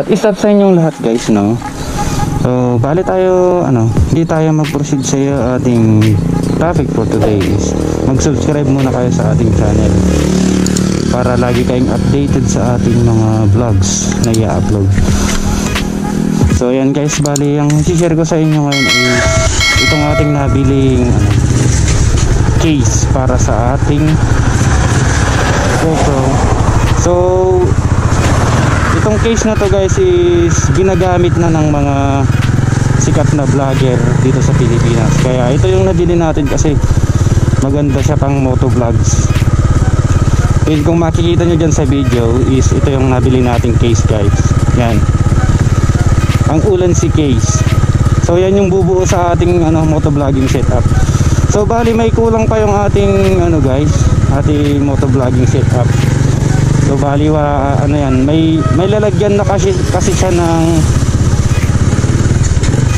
what is sa inyong lahat guys no? So bali tayo ano hindi tayo mag-proceed sa ating topic for today is mag-subscribe muna kayo sa ating channel para lagi kayong updated sa ating mga vlogs na i-upload. So yan guys bali ang share ko sa inyo ngayon is itong ating nabiling ano, case para sa ating GoPro so itong case na to guys is ginagamit na ng mga sikat na vlogger dito sa Pilipinas. Kaya ito yung nabili natin kasi maganda siya pang moto vlogs. Yun kung makikita nyo dyan sa video is ito yung nabili nating case guys. Yan. Ang ulan si case. So yan yung bubuo sa ating ano, moto vlogging setup. So bali may kulang pa yung ating ano guys ating moto vlogging setup. So bali wa ano yan, may may lalagyan na kasi kasi siya ng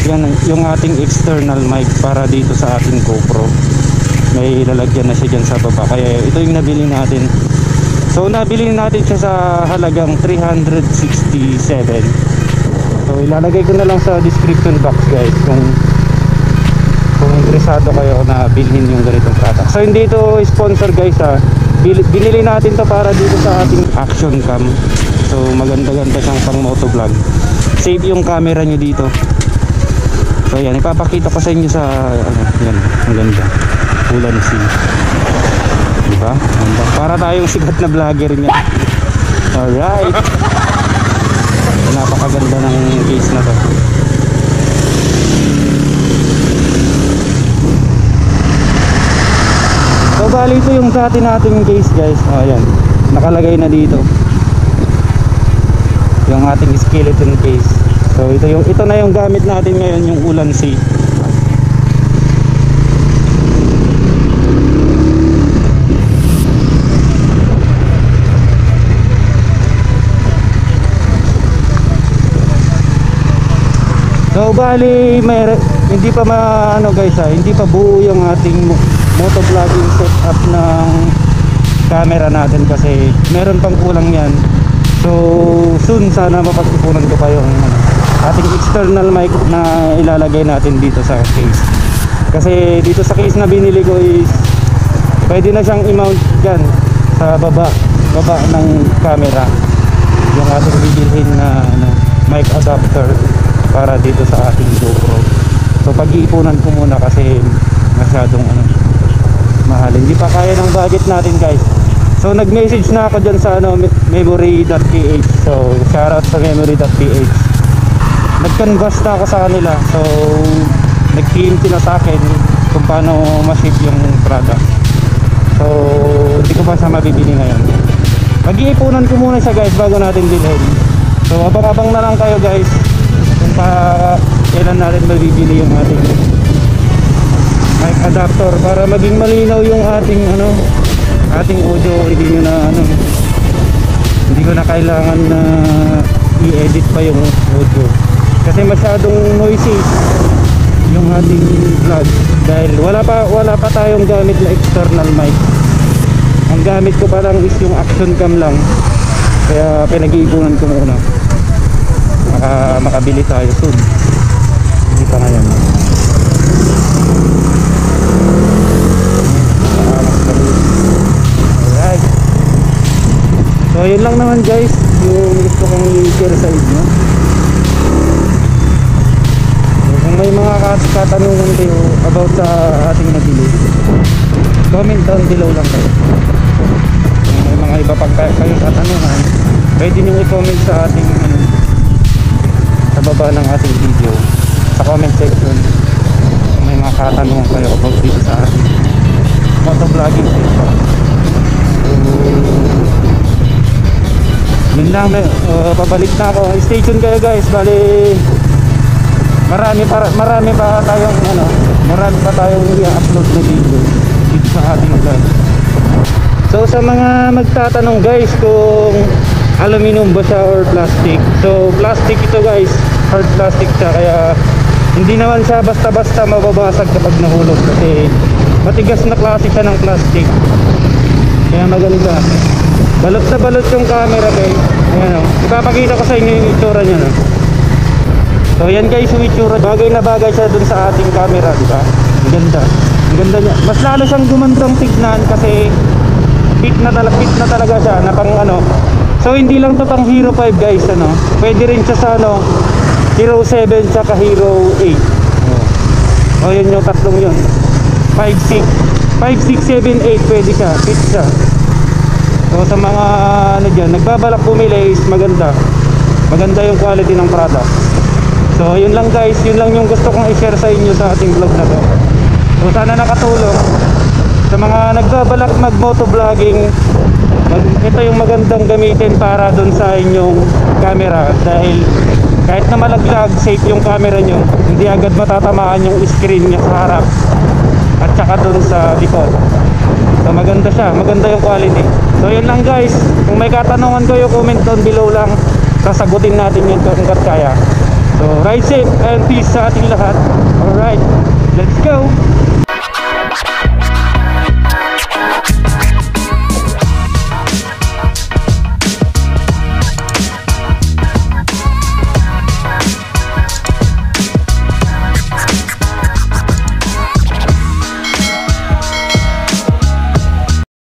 yan yung ating external mic para dito sa ating GoPro. May lalagyan na siya diyan sa baba. Kaya ito yung nabili natin. So nabili natin siya sa halagang 367. So ilalagay ko na lang sa description box guys kung kung interesado kayo na bilhin yung ganitong product. So hindi ito sponsor guys ha. Binili natin to para dito sa ating action cam. So maganda-ganda siyang pang motovlog. Save yung camera nyo dito. So yan, ipapakita ko sa inyo sa ano, yan, ang ganda. Ulan sea. Diba? Ganda. Para tayong sikat na vlogger niya. Alright. Napakaganda ng case na to. So bali ito yung sa atin nating case guys. Oh, ayan. Nakalagay na dito. Yung ating skeleton case. So ito yung ito na yung gamit natin ngayon yung ulan C. So bali may hindi pa ma ano guys ha, hindi pa buo yung ating mo- motovlogging setup ng camera natin kasi meron pang kulang yan. So soon sana mapag-ipunan ko pa yung ano, ating external mic na ilalagay natin dito sa case. Kasi dito sa case na binili ko is pwede na siyang i-mount dyan sa baba, baba ng camera. Yung ating bibilhin na ano, mic adapter para dito sa ating GoPro. So pag-iipunan ko muna kasi masyadong ano mahal. Hindi pa kaya ng budget natin guys. So nag-message na ako dyan sa ano memory.ph. So shoutout sa memory.ph. Nag-canvas na ako sa kanila. So nag-PM sila sa akin kung paano ma-ship yung product. So hindi ko pa siya mabibili ngayon. Mag-iipunan ko muna siya guys bago natin bilhin. So abang-abang na lang kayo guys kung pa kailan natin mabibili yung ating mic adapter para maging malinaw yung ating ano ating audio hindi nyo na ano hindi ko na kailangan na i-edit pa yung audio. Kasi masyadong noisy yung ating vlog. Dahil wala pa wala pa tayong gamit na external mic. Ang gamit ko pa is yung action cam lang. Kaya pinag-iipunan ko muna. Maka, makabili tayo soon. Hindi pa ngayon alright so yun lang naman guys yung gusto kong i-share sa inyo. So, kung may mga kat- katanungan kayo about sa ating nabili comment down below lang kayo. Kung may mga iba pang kay- kayong katanungan pwede nyo i-comment sa ating ano, sa baba ng ating video sa comment section. Kung may mga katanungan kayo about dito sa ating motovlogging. section yun lang uh, pabalik na ako. Stay tuned kayo guys. Bali marami pa marami pa tayong ano marami pa tayong i-upload na video dito sa ating vlog. So sa mga magtatanong guys kung aluminum ba siya or plastic. So plastic ito guys. Hard plastic siya. Kaya hindi naman siya basta-basta mababasag kapag nahulog. Kasi matigas na klase siya ng plastic. Kaya maganda balot na balot yung camera guys ayan o ipapakita ko sa inyo yung itsura niya no? so yan guys yung itsura. Bagay na bagay siya dun sa ating camera di ba? Ang ganda. Ang ganda niya. Mas lalo siyang gumandang tignan kasi fit na talaga fit na talaga siya na pang ano. So hindi lang to pang Hero 5 guys ano? Pwede rin siya sa ano Hero 7 tsaka Hero 8 oh. oh yun yung tatlong yun. 5 6 5 6 7 8 pwede siya. Fit siya so sa mga ano dyan nagbabalak bumili is maganda. Maganda yung quality ng product. So yun lang guys yun lang yung gusto kong i-share sa inyo sa ating vlog na to. So sana nakatulong. Sa mga nagbabalak mag motovlogging mag, ito yung magandang gamitin para dun sa inyong camera. Dahil kahit na malaglag safe yung camera nyo hindi agad matatamaan yung screen nya sa harap. At saka dun sa likod. So maganda siya. Maganda yung quality so yun lang guys. Kung may katanungan kayo comment down below lang. Sasagutin natin yun hanggat kaya. So ride safe and peace sa ating lahat. Alright. Let's go!